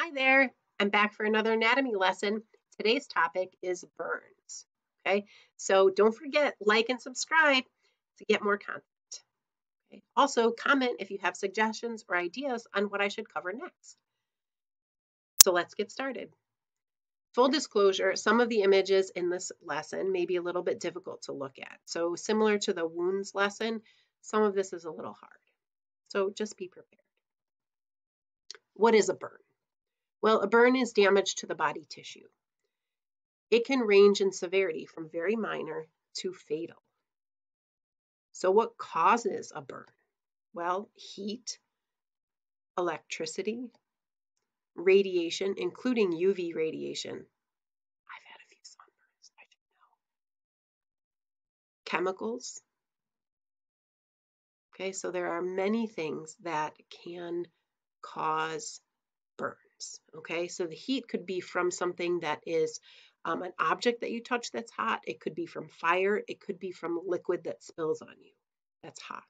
Hi there, I'm back for another anatomy lesson. Today's topic is burns. Okay, so don't forget, like and subscribe to get more content. Okay. Also, comment if you have suggestions or ideas on what I should cover next. So let's get started. Full disclosure, some of the images in this lesson may be a little bit difficult to look at. So similar to the wounds lesson, some of this is a little hard. So just be prepared. What is a burn? Well, a burn is damage to the body tissue. It can range in severity from very minor to fatal. So, what causes a burn? Well, heat, electricity, radiation, including UV radiation. I've had a few sunburns, I should know. Chemicals. Okay, so there are many things that can cause burn Okay, so the heat could be from something that is um, an object that you touch that's hot. It could be from fire. It could be from liquid that spills on you that's hot.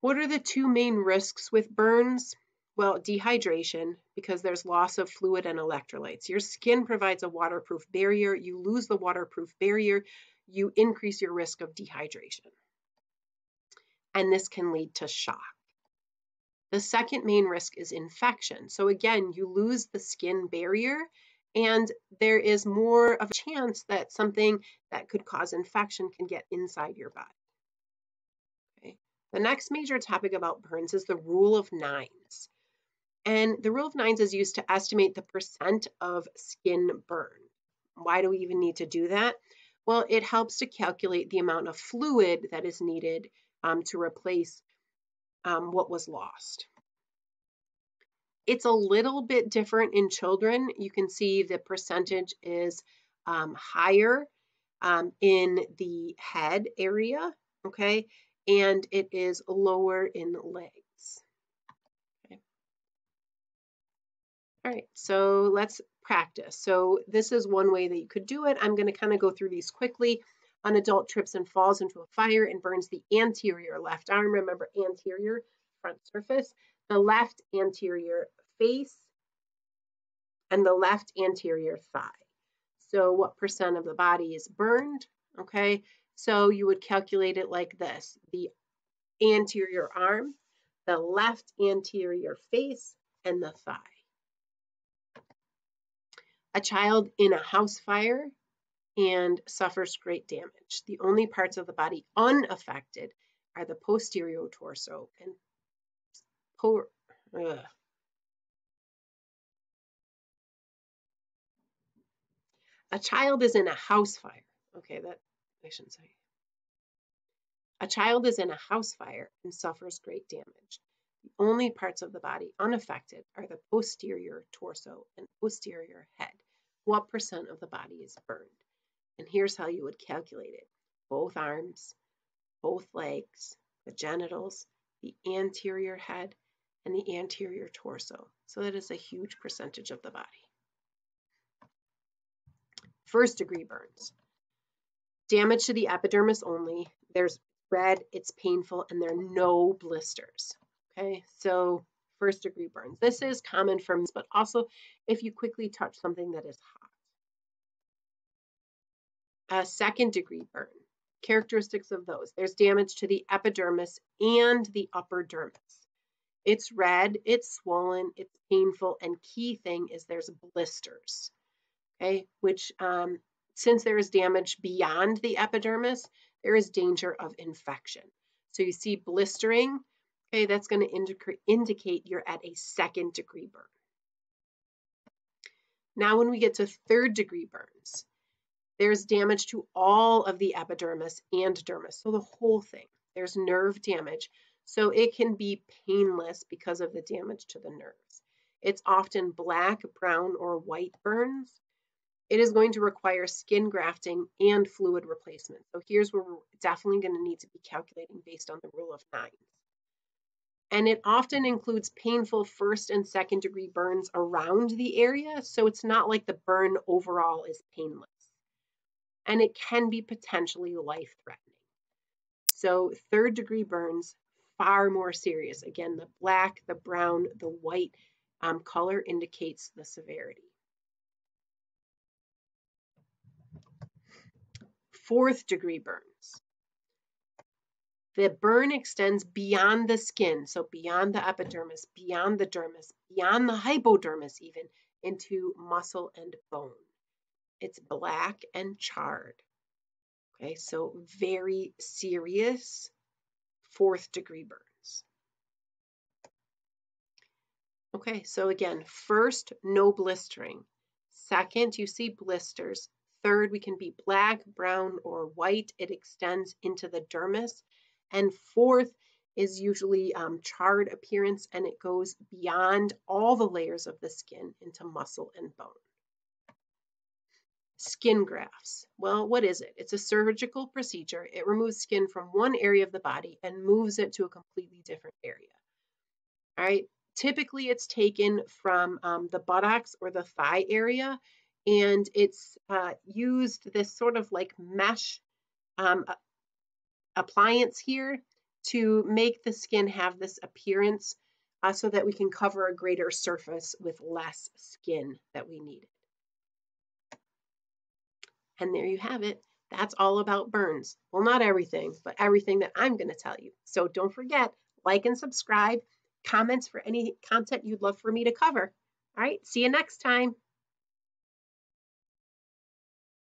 What are the two main risks with burns? Well, dehydration, because there's loss of fluid and electrolytes. Your skin provides a waterproof barrier. You lose the waterproof barrier, you increase your risk of dehydration. And this can lead to shock. The second main risk is infection. So again, you lose the skin barrier and there is more of a chance that something that could cause infection can get inside your body. Okay. The next major topic about burns is the rule of nines. And the rule of nines is used to estimate the percent of skin burn. Why do we even need to do that? Well, it helps to calculate the amount of fluid that is needed um, to replace um, what was lost. It's a little bit different in children. You can see the percentage is um, higher um, in the head area, okay, and it is lower in legs. Okay. All right, so let's practice. So this is one way that you could do it. I'm going to kind of go through these quickly. An adult trips and falls into a fire and burns the anterior left arm. Remember, anterior, front surface. The left anterior face and the left anterior thigh. So what percent of the body is burned? Okay, so you would calculate it like this. The anterior arm, the left anterior face, and the thigh. A child in a house fire and suffers great damage. The only parts of the body unaffected are the posterior torso and. A child is in a house fire. Okay, that I shouldn't say. A child is in a house fire and suffers great damage. The only parts of the body unaffected are the posterior torso and posterior head. What percent of the body is burned? And here's how you would calculate it. Both arms, both legs, the genitals, the anterior head, and the anterior torso. So that is a huge percentage of the body. First degree burns. Damage to the epidermis only. There's red, it's painful, and there are no blisters. Okay, so first degree burns. This is common for, but also if you quickly touch something that is hot a second degree burn. Characteristics of those there's damage to the epidermis and the upper dermis. It's red, it's swollen, it's painful, and key thing is there's blisters. Okay, which um, since there is damage beyond the epidermis, there is danger of infection. So you see blistering, okay, that's going to indicate you're at a second degree burn. Now, when we get to third degree burns, there's damage to all of the epidermis and dermis, so the whole thing. There's nerve damage, so it can be painless because of the damage to the nerves. It's often black, brown, or white burns. It is going to require skin grafting and fluid replacement. So here's where we're definitely going to need to be calculating based on the rule of nines. And it often includes painful first and second degree burns around the area, so it's not like the burn overall is painless and it can be potentially life threatening. So, third degree burns, far more serious. Again, the black, the brown, the white, um, color indicates the severity. Fourth degree burns. The burn extends beyond the skin, so beyond the epidermis, beyond the dermis, beyond the hypodermis, even into muscle and bone. It's black and charred. Okay, so very serious fourth degree burns. Okay, so again, first, no blistering. Second, you see blisters. Third, we can be black, brown, or white. It extends into the dermis. And fourth is usually um, charred appearance and it goes beyond all the layers of the skin into muscle and bone. Skin grafts. Well, what is it? It's a surgical procedure. It removes skin from one area of the body and moves it to a completely different area. All right. Typically, it's taken from um, the buttocks or the thigh area, and it's uh, used this sort of like mesh um, appliance here to make the skin have this appearance uh, so that we can cover a greater surface with less skin that we needed. And there you have it. That's all about burns. Well, not everything, but everything that I'm going to tell you. So don't forget, like and subscribe, comments for any content you'd love for me to cover. All right, see you next time.